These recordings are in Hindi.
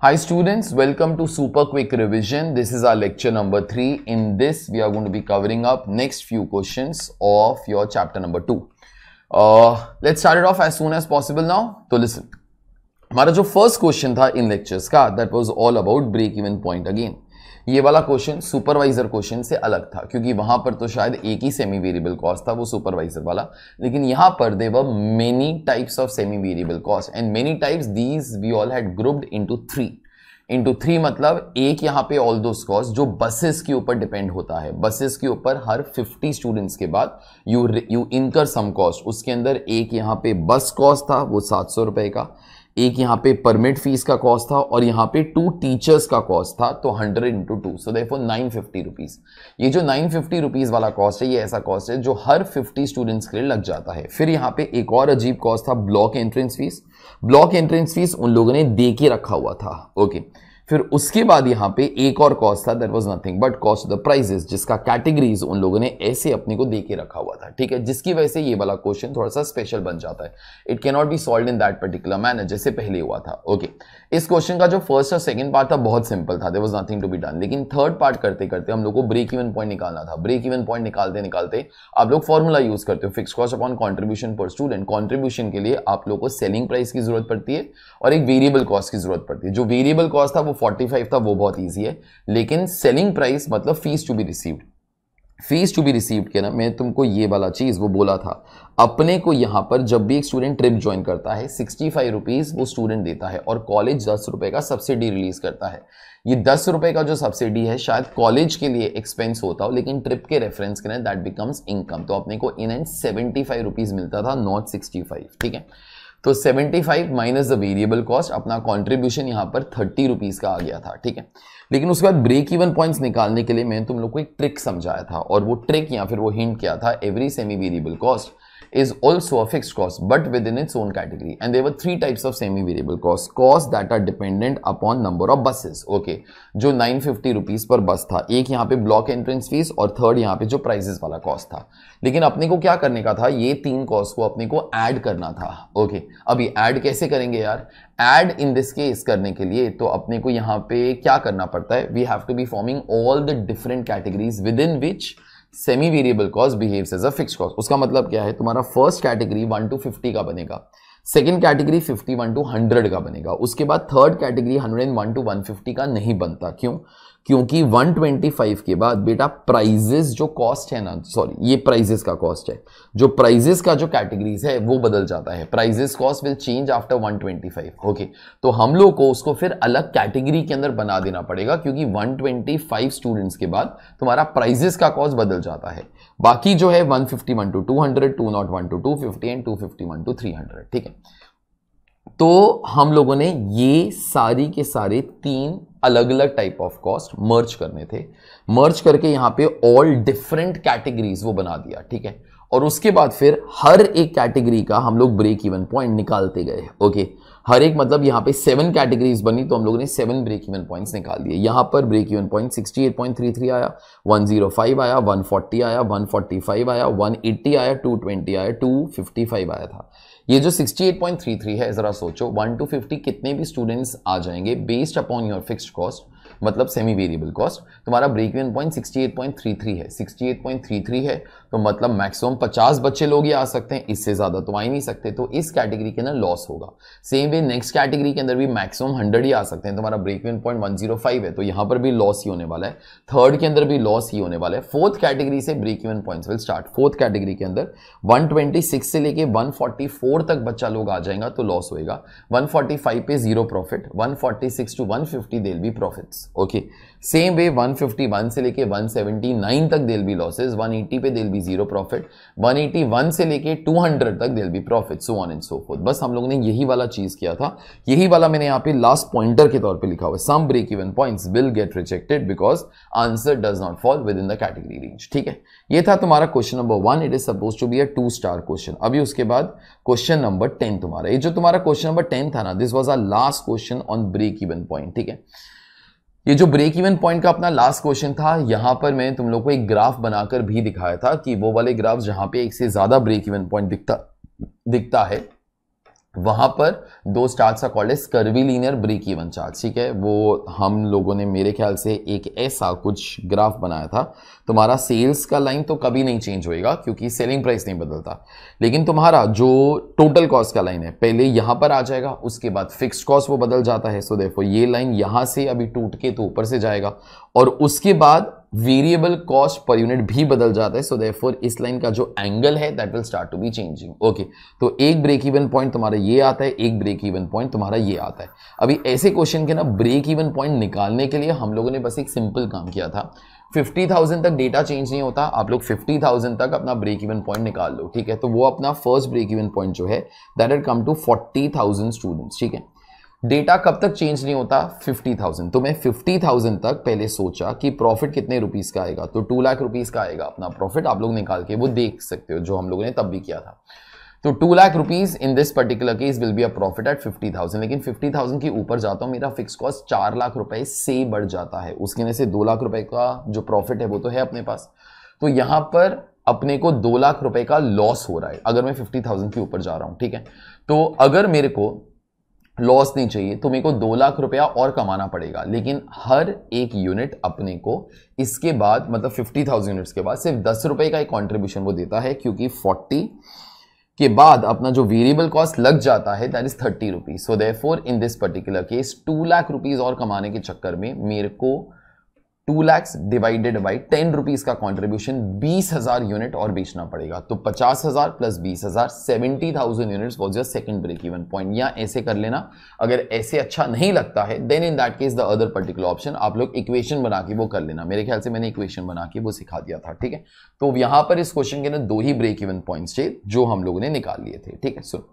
Hi students, welcome to Super Quick Revision. This is our lecture number 3. In this, we are going to be covering up next few questions of your chapter number 2. Uh, let's start it off as soon as possible now. So listen. हमारा जो फर्स्ट क्वेश्चन था इन लेक्चर्स का that was all about break even point again ये वाला क्वेश्चन सुपरवाइजर क्वेश्चन से अलग था, क्योंकि वहाँ पर तो शायद एक ही सेमी वेरिएबल कॉस्ट था, वो सुपरवाइजर वाला। लेकिन यहाँ पर they were many types of semi variable cost and many types these we all had grouped into three into three मतलब एक यहाँ पे ऑल दो कॉस्ट जो बसेस के ऊपर डिपेंड होता है। बसेस के ऊपर हर 50 स्टूडेंट्स के बाद यू यू इनकर सम कॉस्ट उसके अंदर एक यहाँ पे बस कॉस्ट था, वो सात सौ रुपए का। एक यहाँ पे परमिट फ़ीस का कॉस्ट था और यहाँ पे टू टीचर्स का कॉस्ट था तो हंड्रेड इंटू टू सो देखो नाइन फिफ्टी रुपीज़ ये जो नाइन फिफ्टी रुपीज़ वाला कॉस्ट है, ये ऐसा कॉस्ट है जो हर फिफ्टी स्टूडेंट्स के लिए लग जाता है। फिर यहाँ पे एक और अजीब कॉस्ट था block entrance fees block entrance fees उन लोगों ने दे के रखा हुआ था। Okay okay. फिर उसके बाद यहाँ पे एक और कॉस्ट था that was nothing but cost the prices जिसका कैटेगरीज उन लोगों ने ऐसे अपने को देके रखा हुआ था, ठीक है? जिसकी वजह से ये वाला क्वेश्चन थोड़ा सा स्पेशल बन जाता है। It can not be solve in that particular manner जैसे पहले हुआ था। Okay okay. इस क्वेश्चन का जो फ़र्स्ट और सेकंड पार्ट था बहुत सिंपल था। There was nothing to be done लेकिन थर्ड पार्ट करते करते हम लोग को ब्रेक इवन पॉइंट निकालना था। ब्रेक इवन पॉइंट निकालते निकालते आप लोग फॉर्मूला यूज़ करते हो। फिक्स कॉस्ट अपॉन कॉन्ट्रीब्यूशन पर स्टूडेंट कॉन्ट्रीब्यूशन के लिए आप लोग को सेलिंग प्राइस की ज़रूरत पड़ती है और एक वेरिएबल कॉस्ट की ज़रूरत पड़ती है। जो वेरिएबल कॉस्ट था वो फोर्टी था, वो बहुत ईजी है। लेकिन सेलिंग प्राइस मतलब fees to be received fees to be received के ना, मैं तुमको ये वाला चीज़ वो बोला था, अपने को यहाँ पर जब भी एक स्टूडेंट ट्रिप ज्वाइन करता है सिक्सटी फाइव रुपीज़ वो स्टूडेंट देता है और कॉलेज दस रुपए का सब्सिडी रिलीज़ करता है। ये दस रुपए का जो सब्सिडी है, शायद कॉलेज के लिए एक्सपेंस होता हो, लेकिन ट्रिप के रेफरेंस के ना दैट बिकम्स इनकम तो अपने को in end seventy five rupees मिलता था नॉट सिक्सटी फाइव ठीक है? तो 75 माइनस द वेरिएबल कॉस्ट अपना कंट्रीब्यूशन यहाँ पर थर्टी रुपीज़ का आ गया था, ठीक है? लेकिन उसके बाद ब्रेक इवन पॉइंट्स निकालने के लिए मैंने तुम लोग को एक ट्रिक समझाया था और वो ट्रिक या फिर वो हिंट किया था? Every semi variable cost is also a fixed cost, but within its own category. And there were three types of semi variable costs. Costs that are dependent upon number of buses, okay? जो 950 रुपीस पर बस था, एक यहाँ पे ब्लॉक एंट्रेंस फ़ीस और थर्ड यहाँ पे जो प्राइजेस वाला कॉस्ट था। लेकिन अपने को क्या करने का था? ये तीन कॉस्ट को अपने को ऐड करना था ओके okay. अभी ऐड कैसे करेंगे यार? ऐड इन दिस केस करने के लिए तो अपने को यहाँ पे क्या करना पड़ता है? We have to be forming all the different categories with in which semi variable cost behaves as a fix cost उसका मतलब क्या है? तुम्हारा first category one to fifty का बनेगा। Second category fifty one to hundred का बनेगा। उसके बाद third category hundred one to one fifty का नहीं बनता। क्यों? क्योंकि 125 के बाद बेटा प्राइजेस जो कॉस्ट है ना सॉरी ये प्राइजेस का कॉस्ट है। जो प्राइजेस का जो कैटेगरीज है, वो बदल जाता है। Prices cost will change after 125 okay तो हम लोग को उसको फिर अलग कैटेगरी के अंदर बना देना पड़ेगा, क्योंकि 125 स्टूडेंट्स के बाद तुम्हारा प्राइजेस का कॉस्ट बदल जाता है। बाकी जो है 151 टू 200 201 टू 250 एंड 251 टू 300 ठीक है? तो हम लोगों ने ये सारी के सारे तीन अलग अलग टाइप ऑफ़ कॉस्ट मर्ज करने थे। मर्ज करके यहाँ पे ऑल डिफरेंट कैटेगरीज वो बना दिया, ठीक है? और उसके बाद फिर हर एक कैटेगरी का हम लोग ब्रेक इवन पॉइंट निकालते गए ओके हर एक मतलब यहाँ पे सेवन कैटेगरीज बनी तो हम लोगों ने सेवन ब्रेक इवन पॉइंट्स निकाल दिए। यहाँ पर ब्रेक इवन पॉइंट 68.33 आया 105 आया 140 आया 145 आया 180 आया 220 आया 255 आया था। ये जो 68.33 है, जरा सोचो 1 टू 50 कितने भी स्टूडेंट्स आ जाएँगे based upon your fixed cost मतलब सेमी वेरिएबल कॉस्ट तुम्हारा ब्रेक इवन पॉइंट 68.33 है। 68.33 है तो मतलब मैक्सिमम 50 बच्चे लोग ही आ सकते हैं, इससे ज़्यादा तो आ ही नहीं सकते। तो इस कैटेगरी के अंदर लॉस होगा। सेम वे नेक्स्ट कैटेगरी के अंदर भी मैक्सिमम 100 ही आ सकते हैं। तुम्हारा ब्रेक इवन पॉइंट 105 है तो यहाँ पर भी लॉस ही होने वाला है। थर्ड के अंदर भी लॉस ही होने वाला है। फोर्थ कैटेगरी से break even point will start fourth category के अंदर वन से लेके वन तक बच्चा लोग आ जाएगा तो लॉस होएगा। वन पे zero profit one to one fifty they'll be profits okay same way 151 से लेके 179 तक देल बी लॉसेस 180 पे देल बी ज़ीरो प्रॉफिट 181 से लेके 200 तक they'll be profit so on and so forth बस हम लोगों ने यही वाला चीज़ किया था। यही वाला मैंने यहाँ पे लास्ट पॉइंटर के तौर पे लिखा हुआ some break even points will get rejected because answer does not fall with in the category range ठीक है? ये था तुम्हारा question number one it is suppose to be a two star question अभी उसके बाद क्वेश्चन नंबर टेन तुम्हारा। ये जो तुम्हारा क्वेश्चन नंबर टेन था ना this was a last question on break even point ठीक है? ये जो ब्रेक इवन पॉइंट का अपना लास्ट क्वेश्चन था, यहाँ पर मैंने तुम लोग को एक ग्राफ बनाकर भी दिखाया था कि वो वाले ग्राफ जहाँ पे एक से ज़्यादा ब्रेक इवन पॉइंट दिखता दिखता है। वहाँ पर दो charts called as curvilinear break even chart ठीक है? वो हम लोगों ने, मेरे ख्याल से, एक ऐसा कुछ ग्राफ बनाया था। तुम्हारा सेल्स का लाइन तो कभी नहीं चेंज होएगा, क्योंकि सेलिंग प्राइस नहीं बदलता। लेकिन तुम्हारा जो टोटल कॉस्ट का लाइन है, पहले यहाँ पर आ जाएगा, उसके बाद फिक्स्ड कॉस्ट वो बदल जाता है। सो देखो ये लाइन यहाँ से अभी टूट के तो ऊपर से जाएगा। और उसके बाद वेरिएबल कॉस्ट पर यूनिट भी बदल जाता है सो देयरफॉर इस लाइन का जो एंगल है that will start to be changing okay तो एक ब्रेक इवन पॉइंट तुम्हारा ये आता है एक ब्रेक इवन पॉइंट तुम्हारा ये आता है. अभी ऐसे क्वेश्चन के ना ब्रेक इवन पॉइंट निकालने के लिए हम लोगों ने बस एक सिंपल काम किया था. 50,000 तक डेटा चेंज नहीं होता आप लोग 50,000 तक अपना ब्रेक इवन पॉइंट निकाल लो ठीक है? तो वो अपना फ़र्स्ट ब्रेक इवन पॉइंट जो है that it come to 40,000 students ठीक है? डेटा कब तक चेंज नहीं होता? 50,000 तो मैं 50,000 तक पहले सोचा कि प्रॉफिट कितने रुपीस का आएगा। तो टू लाख रुपीस का आएगा अपना प्रॉफिट आप लोग निकाल के वो देख सकते हो जो हम लोगों ने तब भी किया था। तो two lakh rupees in this particular case will be a profit at fifty thousand लेकिन फिफ्टी थाउज़ेंड के ऊपर जाता हूँ मेरा फिक्स कॉस्ट चार लाख रुपए से बढ़ जाता है। उसके वजह से दो लाख रुपए का जो प्रॉफिट है वो तो है अपने पास। तो यहाँ पर अपने को दो लाख रुपए का लॉस हो रहा है अगर मैं फिफ्टी थाउज़ेंड के ऊपर जा रहा हूँ ठीक है? तो अगर मेरे को लॉस नहीं चाहिए तो मेरे को दो लाख रुपया और कमाना पड़ेगा। लेकिन हर एक यूनिट अपने को इसके बाद मतलब फिफ्टी थाउज़ेंड यूनिट्स के बाद, सिर्फ़ दस रुपये का एक कॉन्ट्रीब्यूशन वो देता है, क्योंकि फोर्टी के बाद अपना जो वेरिएबल कॉस्ट लग जाता है that is thirty rupees so there in this particular case two lakh rupees और कमाने के चक्कर में मेरे को two lakhs divided by ten rupees का कॉन्ट्रीब्यूशन बीस हज़ार यूनिट और बेचना पड़ेगा। तो पचास हज़ार प्लस बीस हज़ार seventy thousand unit was your second break even point या ऐसे कर लेना। अगर ऐसे अच्छा नहीं लगता है then in that case the other particular option आप लोग इक्वेशन बना के वो कर लेना। मेरे ख्याल से मैंने इक्वेशन बना के वो सिखा दिया था, ठीक है? तो यहाँ पर इस क्वेश्चन के अंदर दो ही ब्रेक इवन पॉइंट्स थे, जो हम लोगों ने निकाल लिए थे, ठीक है? सुन।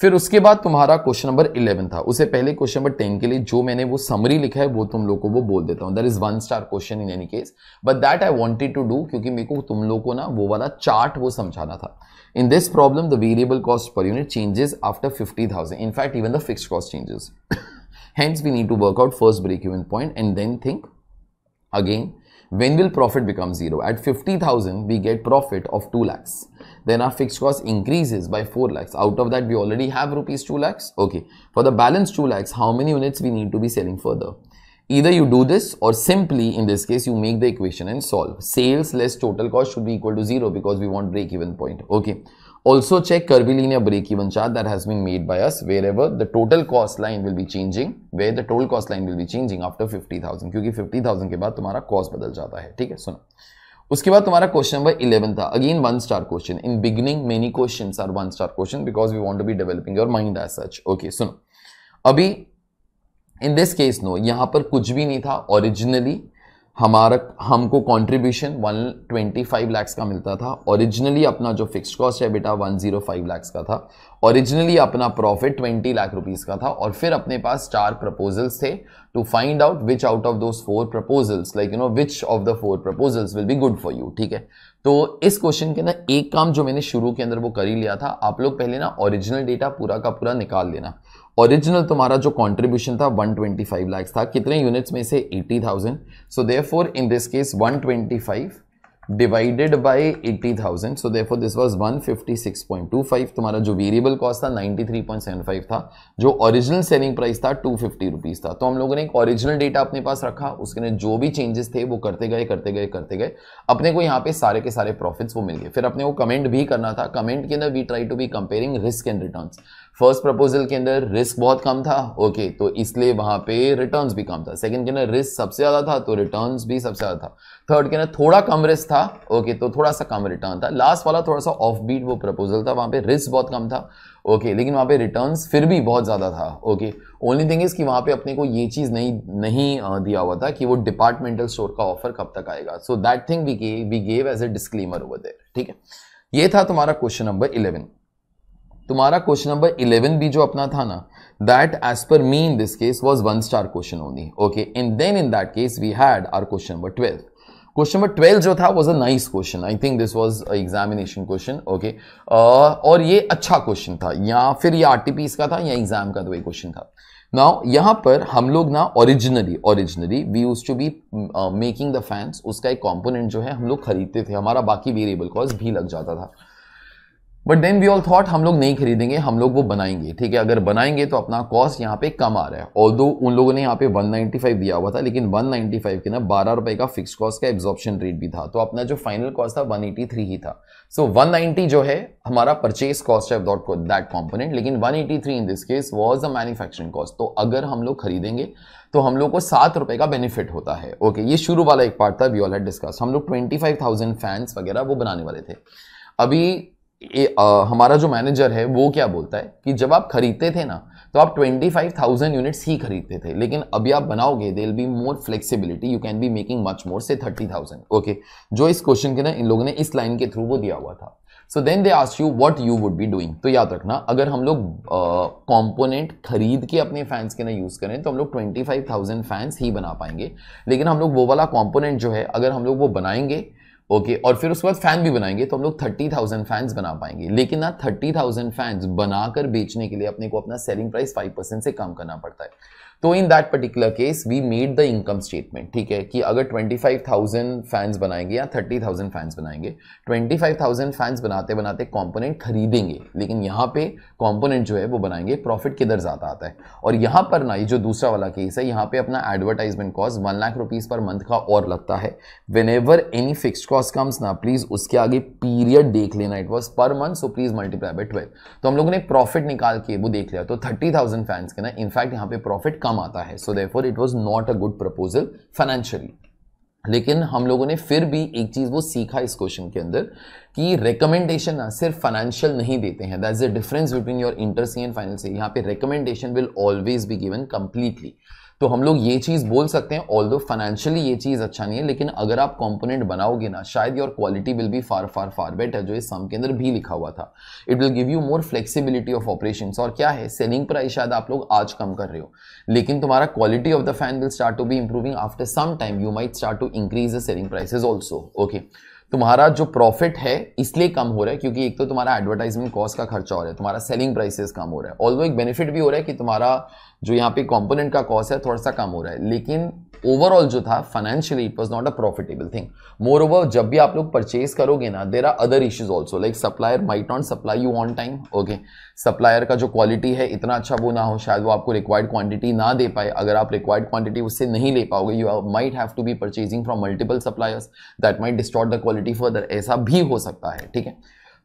फिर उसके बाद तुम्हारा क्वेश्चन नंबर 11 था। उसे पहले क्वेश्चन नंबर 10 के लिए जो मैंने वो समरी लिखा है, वो तुम लोग को वो बोल देता हूँ। There is one star question in any case but that I wanted to do क्योंकि मेरे को तुम लोग को ना वो वाला चार्ट वो समझाना था। In this problem the variable cost per unit changes after fifty thousand in fact even the fix cost changes hence we need to work out first break even point and then think again. When will profit become zero at 50000 we get profit of 2 lakhs then our fixed cost increases by 4 lakhs. Out of that, we already have rupees 2 lakhs. Okay. For the balance 2 lakhs, how many units we need to be selling further? Either you do this or simply in this case, you make the equation and solve. Sales less total cost should be equal to 0 because we want break even point. Okay. Also check curvilinear break even chart that has been made by us wherever the total cost line will be changing, where the total cost line will be changing after 50,000 क्योंकि 50,000 के बाद तुम्हारा cost बदल जाता है ठीक है सुनो उसके बाद तुम्हारा क्वेश्चन नंबर इलेवन था again one star question in beginning many question are one star question because we want to be developing your mind as such okay सुनो अभी इन दिस केस नो यहाँ पर कुछ भी नहीं था ओरिजिनली हमारा, हमको कंट्रीब्यूशन 125 लैक्स का मिलता था। ओरिजिनली अपना जो फिक्स्ड कॉस्ट है बेटा 105 लैक्स का था। ओरिजिनली अपना प्रॉफिट 20 लाख रुपीस का था और फिर अपने पास चार प्रपोजल्स थे to find out which out of those four proposals like you know which of the four proposals will be good for you ठीक है? तो इस क्वेश्चन के अंदर एक काम जो मैंने शुरू के अंदर वो कर ही लिया था। आप लोग पहले ना ओरिजिनल डेटा पूरा का पूरा निकाल लेना। ओरिजिनल तुम्हारा जो कंट्रीब्यूशन था 125 लाख था। कितने यूनिट्स में से 80,000 so therefore in this case 125 divided by 80,000 so therefore this was 156.25 तुम्हारा जो वेरिएबल कॉस्ट था 93.75 था। जो ओरिजिनल सेलिंग प्राइस था 250 रुपीस था। तो हम लोगों ने एक ओरिजिनल डेटा अपने पास रखा। उसके ने जो भी चेंजेस थे वो करते गए करते गए करते गए। अपने को यहाँ पे सारे के सारे प्रॉफिट्स वो मिल गए। फिर अपने को कमेंट भी करना था। कमेंट के अंदर we try to be comparing risk and returns first proposal के अंदर रिस्क बहुत कम था ओके तो इसलिए वहाँ पे रिटर्न्स भी कम था। सेकंड के अंदर रिस्क सबसे ज़्यादा था तो रिटर्न्स भी सबसे ज़्यादा था। थर्ड के अंदर थोड़ा कम रिस्क था ओके तो थोड़ा सा कम रिटर्न था। लास्ट वाला थोड़ा सा ऑफ़ बीट वो प्रपोजल था, वहाँ पे रिस्क बहुत कम था ओके लेकिन वहाँ पे रिटर्न्स फिर भी बहुत ज़्यादा था ओके ओनली थिंग इज़ कि वहाँ पे अपने को ये चीज़ नहीं नहीं दिया हुआ था कि वो डिपार्टमेंटल स्टोर का ऑफ़र कब तक आएगा। So that thing we we gave as a disclaimer over there ठीक है? ये था तुम्हारा क्वेश्चन नंबर इलेवन तुम्हारा क्वेश्चन नंबर इलेवन भी जो अपना था ना that as per me in this case was one star question only okay in then in that case we had our question number twelve question number twelve जो था was a nice question I think this was examination question okay और ये अच्छा क्वेश्चन था. या फिर ये आरटीपीस का था या एग्ज़ाम का तो ये क्वेश्चन था. नाउ यहाँ पर हम लोग ना originally originally we used to be making the fans उसका एक कॉम्पोनेंट जो है हम लोग खरीदते थे. हमारा बाकी वेरिएबल कॉस्ट भी लग जाता था. But then we all thought हम लोग नहीं खरीदेंगे हम लोग वो बनाएँगे ठीक है? अगर बनाएँगे तो अपना कॉस्ट यहाँ पे कम आ रहा है। और दो उन लोगों ने यहाँ पे 195 दिया हुआ था लेकिन 195 के ना बारह रुपए का फिक्स कॉस्ट का एब्जॉर्प्शन रेट भी था। तो अपना जो फाइनल कॉस्ट था 183 ही था। सो so, 190 जो है हमारा परचेज कॉस्ट है दैट कॉम्पोनेंट लेकिन 183 in this case was the manufacturing cost तो अगर हम लोग खरीदेंगे तो हम लोग को सात रुपए का बेनिफिट होता है। ओके okay, ये शुरू वाला एक पार्ट था वी ऑल हैड डिस्कस हम लोग ट्वेंटी फैंस वगैरह वो बनाने वाले थे। अभी ए, आ, हमारा जो मैनेजर है वो क्या बोलता है कि जब आप खरीदते थे ना तो आप 25,000 यूनिट्स ही खरीदते थे लेकिन अभी आप बनाओगे there will be more flexibility you can be making much more से 30,000 ओके जो इस क्वेश्चन के ना इन लोगों ने इस लाइन के थ्रू वो दिया हुआ था। So then they ask you what you would be doing तो याद रखना अगर हम लोग कंपोनेंट खरीद के अपने फैंस के ना यूज़ करें तो हम लोग 25,000 फैंस ही बना पाएँगे। लेकिन हम लोग वो वाला कॉम्पोनेंट जो है अगर हम लोग वो बनाएँगे ओके और फिर उसके बाद फ़ैन भी बनाएँगे तो हम लोग थर्टी थाउज़ेंड फैंस बना पाएँगे। लेकिन ना थर्टी थाउज़ेंड फैंस बनाकर बेचने के लिए अपने को अपना सेलिंग प्राइस फाइव परसेंट से कम करना पड़ता है। तो in that particular case we made the income statement ठीक है कि अगर 25,000 फैंस बनाएँगे या 30,000 फैंस बनाएँगे 25,000 फैंस बनाते बनाते कंपोनेंट खरीदेंगे लेकिन यहाँ पे कंपोनेंट जो है वो बनाएँगे प्रॉफिट किधर ज़्यादा आता है? और यहाँ पर ना ये जो दूसरा वाला केस है यहाँ पे अपना advertisement cost one lakh rupees per month का और लगता है। Whenever any fixed cost comes ना प्लीज़ उसके आगे पीरियड देख लेना it was per month so please multiply by twelve तो हम लोगों ने प्रॉफिट निकाल के वो देख लिया तो थर्टी फैंस के ना इनफैक्ट यहाँ पे प्रॉफिट कम आता है। So therefore it was not a good proposal financially लेकिन हम लोगों ने फिर भी एक चीज़ वो सीखा इस क्वेश्चन के अंदर कि रिकमेंडेशन ना सिर्फ़ फाइनेंशियल नहीं देते हैं। That is the difference between your inter C and final C यहाँ पे recommendation will always be given completely तो हम लोग ये चीज़ बोल सकते हैं ऑल दो फाइनेंशियली ये चीज़ अच्छा नहीं है, लेकिन अगर आप कंपोनेंट बनाओगे ना, शायद your quality will be far far far better जो इस सम के अंदर भी लिखा हुआ था। It will give you more flexibility of operation और क्या है सेलिंग प्राइस शायद आप लोग आज कम कर रहे हो, लेकिन तुम्हारा quality of the fan will start to be improving after some time you might start to increase the selling prices also okay तुम्हारा जो प्रॉफिट है, इसलिए कम हो रहा है, क्योंकि एक तो तुम्हारा एडवर्टाइजमेंट कॉस्ट का खर्चा हो रहा है, तुम्हारा सेलिंग प्राइसेस कम हो रहा है। ऑल्दो एक बेनिफिट भी हो रहा है कि तुम्हारा जो यहाँ पे कंपोनेंट का कॉस्ट है थोड़ा सा कम हो रहा है, लेकिन ओवरऑल जो था financially it was not a profitable thing moreover जब भी आप लोग परचेज करोगे ना there are other issues also like supplier might not supply you on time okay supplier का जो क्वालिटी है, इतना अच्छा वो ना हो, शायद वो आपको रिक्वायर्ड क्वांटिटी ना दे पाए। अगर आप रिक्वायर्ड क्वांटिटी उससे नहीं ले पाओगे you might have to be purchasing from multiple suppliers that might distort the quality further ऐसा भी हो सकता है, ठीक है?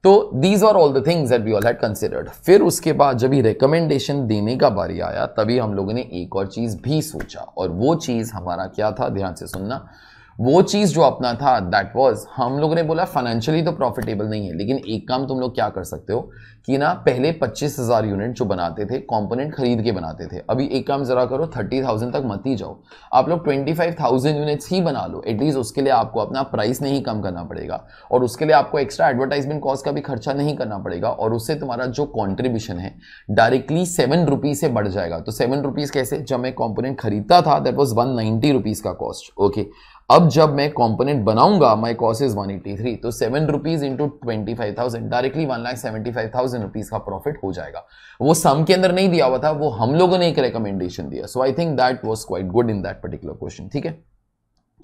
तो these are all the things that we all had considered फिर उसके बाद जब ही रिकमेंडेशन देने का बारी आया, तभी हम लोगों ने एक और चीज़ भी सोचा और वो चीज़ हमारा क्या था? ध्यान से सुनना। वो चीज़ जो अपना था दैट वाज हम लोगों ने बोला फाइनेंशियली तो प्रॉफिटेबल नहीं है, लेकिन एक काम तुम लोग क्या कर सकते हो कि ना, पहले पच्चीस हज़ार यूनिट जो बनाते थे कंपोनेंट खरीद के बनाते थे। अभी एक काम जरा करो, थर्टी थाउज़ेंड तक मत ही जाओ। आप लोग ट्वेंटी फाइव थाउज़ेंड यूनिट्स ही बना लो एटलीस्ट उसके लिए आपको अपना प्राइस नहीं कम करना पड़ेगा, और उसके लिए आपको एक्स्ट्रा एडवर्टाइजमेंट कॉस्ट का भी खर्चा नहीं करना पड़ेगा, और उससे तुम्हारा जो कॉन्ट्रीब्यूशन है डायरेक्टली सेवन रुपीज़ से बढ़ जाएगा। तो सेवन रुपीज़ कैसे? जब मैं कॉम्पोनेंट खरीदता था that was one ninety rupees का कॉस्ट ओके अब जब मैं कंपोनेंट बनाऊँगा my cost is one eighty three तो seven rupees into twenty five thousand directly one lakh seventy five thousand rupees का प्रॉफिट हो जाएगा। वो सम के अंदर नहीं दिया हुआ था, वो हम लोगों ने एक रिकमेंडेशन दिया। So I think that was quite good in that particular question ठीक है?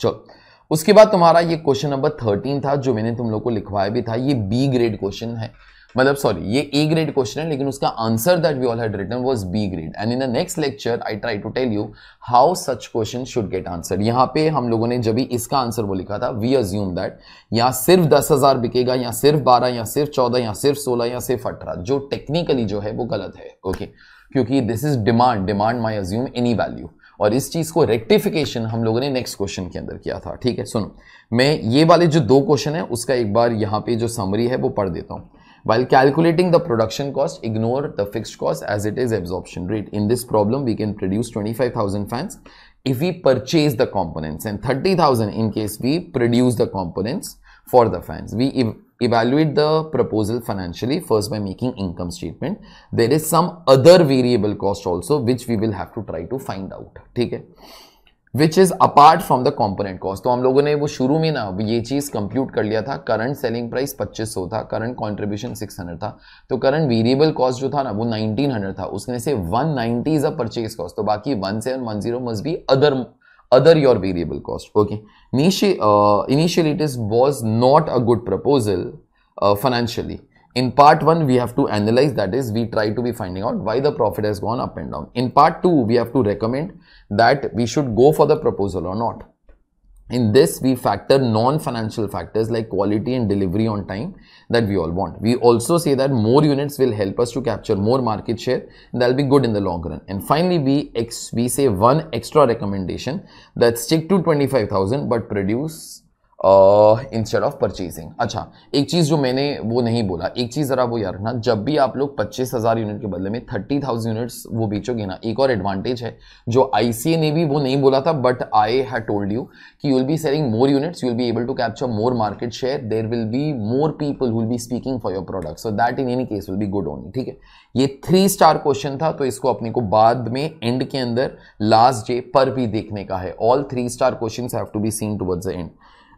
चलो, उसके बाद तुम्हारा ये क्वेश्चन नंबर थर्टीन था, जो मैंने तुम लोग को लिखवाया भी था, ये बी ग्रेड क्वेश्चन है। मतलब सॉरी ये ए ग्रेड क्वेश्चन है, लेकिन उसका answer that we all had written was B grade and in the next lecture I try to tell you how such question should get answer यहाँ पे हम लोगों ने जब भी इसका आंसर वो लिखा था वी अज्यूम दैट यहाँ सिर्फ़ दस हज़ार बिकेगा, या सिर्फ़ बारह, या सिर्फ़ चौदह, या सिर्फ़ सोलह, या सिर्फ़ अठारह, जो टेक्निकली जो है वो गलत है ओके okay? क्योंकि this is demand demand my assume any value और इस चीज़ को रेक्टिफिकेशन हम लोगों ने नेक्स्ट क्वेश्चन के अंदर किया था, ठीक है? सुनो, मैं ये वाले जो दो क्वेश्चन है, उसका एक बार यहाँ पे जो समरी है, वो पढ़ देता हूँ। While calculating the production cost, ignore the fixed cost as it is absorption rate. In this problem, we can produce 25,000 fans if we purchase the components and 30,000 in case we produce the components for the fans. We ev evaluate the proposal financially first by making income statement. There is some other variable cost also which we will have to try to find out. Okay? Which is apart from the component cost तो हम लोगों ने वो शुरू में ना ये चीज़ कंप्यूट कर लिया था। करंट सेलिंग प्राइस 2500 था। करंट कॉन्ट्रीब्यूशन 600 था। तो करंट वेरिएबल कॉस्ट जो था ना वो 1900 था। उसमें से 190 इज़ अ परचेज कॉस्ट तो बाकी 1710 must be other other your variable cost okay? Initially uh, initially it is was not a good proposal uh, financially In part 1, we have to analyze that is we try to be finding out why the profit has gone up and down. In part 2, we have to recommend that we should go for the proposal or not. In this, we factor non-financial factors like quality and delivery on time that we all want. We also say that more units will help us to capture more market share. That'll be good in the long run. And finally, we ex we say one extra recommendation that stick to 25,000 but produce instead of purchasing अच्छा एक चीज़ जो मैंने वो नहीं बोला, एक चीज़ जरा वो यार ना जब भी आप लोग पच्चीस हज़ार यूनिट के बदले में थर्टी थाउज़ेंड यूनिट्स वो बेचोगे ना, एक और एडवांटेज है, जो आईसीए ने भी वो नहीं बोला था but I have told you कि you will be selling more units you will be able to capture more market share there will be more people will be speaking for your product so that in any case will be good only ठीक है? ये थ्री स्टार क्वेश्चन था तो इसको अपने को बाद में एंड के अंदर लास्ट डे पर भी देखने का है। All three star question have to be seen towards the end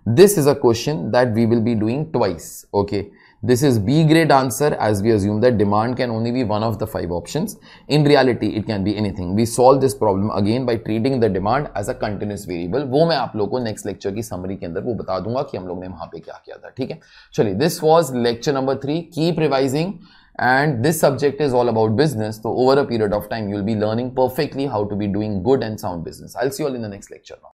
This is a question that we will be doing twice. Okay. This is B grade answer as we assume that demand can only be one of the five options. In reality, it can be anything. We solve this problem again by treating the demand as a continuous variable. वो मैं आप लोगों को next lecture की summary के अंदर वो बता दूंगा कि हम लोग ने वहां पे क्या किया था ठीक है चलिए this was lecture number three. Keep revising. and this subject is all about business so over a period of time you'll be learning perfectly how to be doing good and sound business i'll see you all in the next lecture now